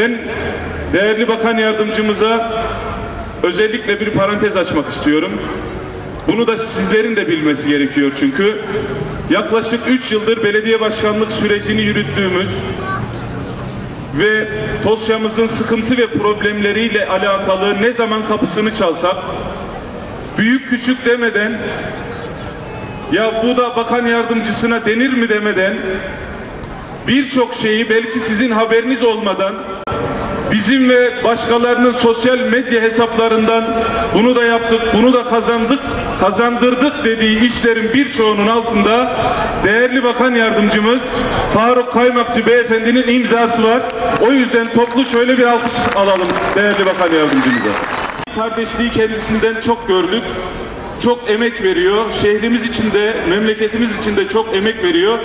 Ben değerli bakan yardımcımıza özellikle bir parantez açmak istiyorum. Bunu da sizlerin de bilmesi gerekiyor çünkü yaklaşık 3 yıldır belediye başkanlık sürecini yürüttüğümüz ve Tosya'mızın sıkıntı ve problemleriyle alakalı ne zaman kapısını çalsak büyük küçük demeden ya bu da bakan yardımcısına denir mi demeden birçok şeyi belki sizin haberiniz olmadan bizim ve başkalarının sosyal medya hesaplarından bunu da yaptık, bunu da kazandık, kazandırdık dediği işlerin birçoğunun altında değerli bakan yardımcımız Faruk Kaymakçı beyefendinin imzası var. O yüzden toplu şöyle bir alkış alalım değerli bakan yardımcımıza. Kardeşliği kendisinden çok gördük. Çok emek veriyor. Şehrimiz için de, memleketimiz için de çok emek veriyor.